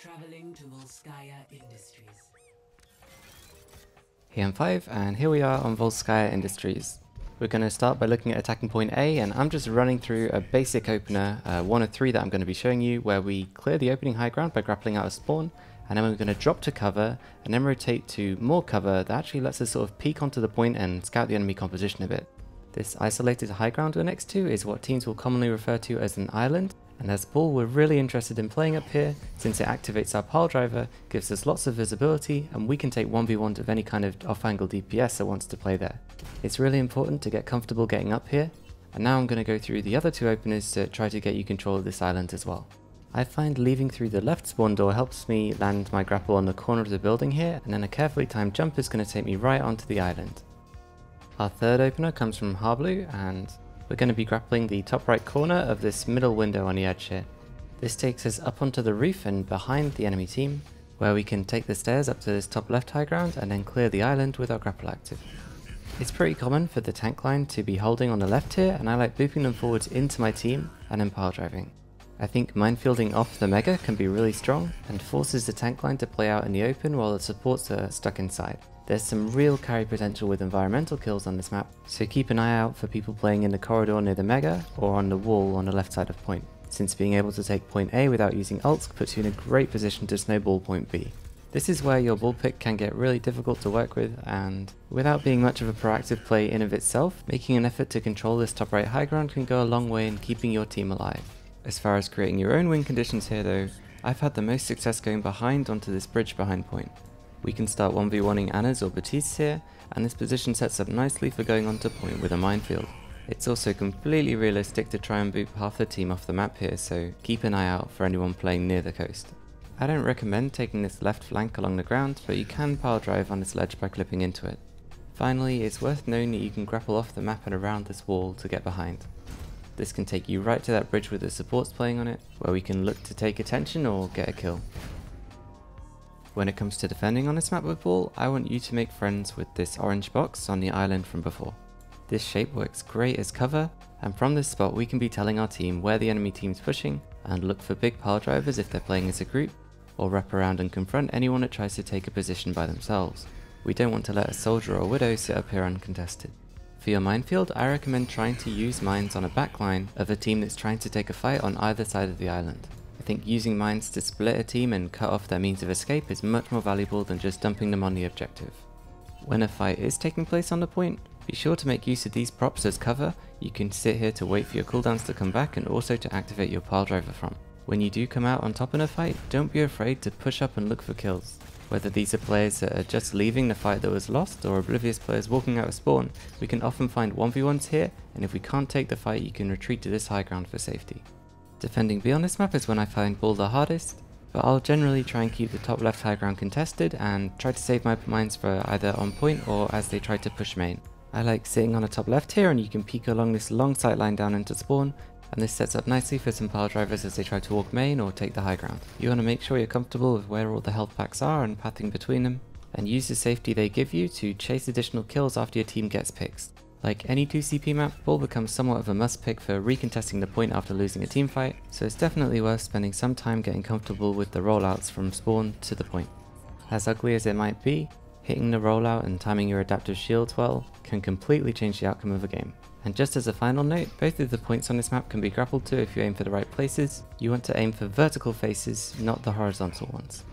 Traveling to Volskaya Industries. Hey, I'm 5 and here we are on Volskaya Industries. We're going to start by looking at attacking point A and I'm just running through a basic opener, uh, one of three that I'm going to be showing you, where we clear the opening high ground by grappling out of spawn and then we're going to drop to cover and then rotate to more cover that actually lets us sort of peek onto the point and scout the enemy composition a bit. This isolated high ground we're next to is what teams will commonly refer to as an island and as Ball we're really interested in playing up here since it activates our pile driver, gives us lots of visibility and we can take 1v1 of any kind of off angle DPS that wants to play there. It's really important to get comfortable getting up here and now I'm going to go through the other two openers to try to get you control of this island as well. I find leaving through the left spawn door helps me land my grapple on the corner of the building here and then a carefully timed jump is going to take me right onto the island. Our third opener comes from Harbleu and we're going to be grappling the top right corner of this middle window on the edge here. This takes us up onto the roof and behind the enemy team where we can take the stairs up to this top left high ground and then clear the island with our grapple active. It's pretty common for the tank line to be holding on the left here and I like booping them forwards into my team and then pile driving. I think minefielding off the Mega can be really strong and forces the tank line to play out in the open while the supports are stuck inside. There's some real carry potential with environmental kills on this map, so keep an eye out for people playing in the corridor near the Mega or on the wall on the left side of point, since being able to take point A without using ults puts you in a great position to snowball point B. This is where your ball pick can get really difficult to work with and without being much of a proactive play in of itself, making an effort to control this top right high ground can go a long way in keeping your team alive. As far as creating your own win conditions here though, I've had the most success going behind onto this bridge behind point. We can start 1v1ing Anas or Baptistes here, and this position sets up nicely for going onto point with a minefield. It's also completely realistic to try and boot half the team off the map here, so keep an eye out for anyone playing near the coast. I don't recommend taking this left flank along the ground, but you can pile drive on this ledge by clipping into it. Finally, it's worth knowing that you can grapple off the map and around this wall to get behind. This can take you right to that bridge with the supports playing on it, where we can look to take attention or get a kill. When it comes to defending on this map with ball, I want you to make friends with this orange box on the island from before. This shape works great as cover, and from this spot we can be telling our team where the enemy team's pushing, and look for big pile drivers if they're playing as a group, or wrap around and confront anyone that tries to take a position by themselves. We don't want to let a soldier or widow sit up here uncontested. For your minefield, I recommend trying to use mines on a backline of a team that's trying to take a fight on either side of the island. I think using mines to split a team and cut off their means of escape is much more valuable than just dumping them on the objective. When a fight is taking place on the point, be sure to make use of these props as cover, you can sit here to wait for your cooldowns to come back and also to activate your pile driver from. When you do come out on top in a fight, don't be afraid to push up and look for kills. Whether these are players that are just leaving the fight that was lost or oblivious players walking out of spawn, we can often find 1v1s here and if we can't take the fight you can retreat to this high ground for safety. Defending B on this map is when I find ball the hardest, but I'll generally try and keep the top left high ground contested and try to save my mines for either on point or as they try to push main. I like sitting on the top left here and you can peek along this long sight line down into spawn and this sets up nicely for some pile drivers as they try to walk main or take the high ground. You want to make sure you're comfortable with where all the health packs are and pathing between them, and use the safety they give you to chase additional kills after your team gets picks. Like any 2CP map, Ball becomes somewhat of a must pick for recontesting the point after losing a team fight, so it's definitely worth spending some time getting comfortable with the rollouts from spawn to the point. As ugly as it might be, hitting the rollout and timing your adaptive shields well can completely change the outcome of a game. And just as a final note, both of the points on this map can be grappled to if you aim for the right places. You want to aim for vertical faces, not the horizontal ones.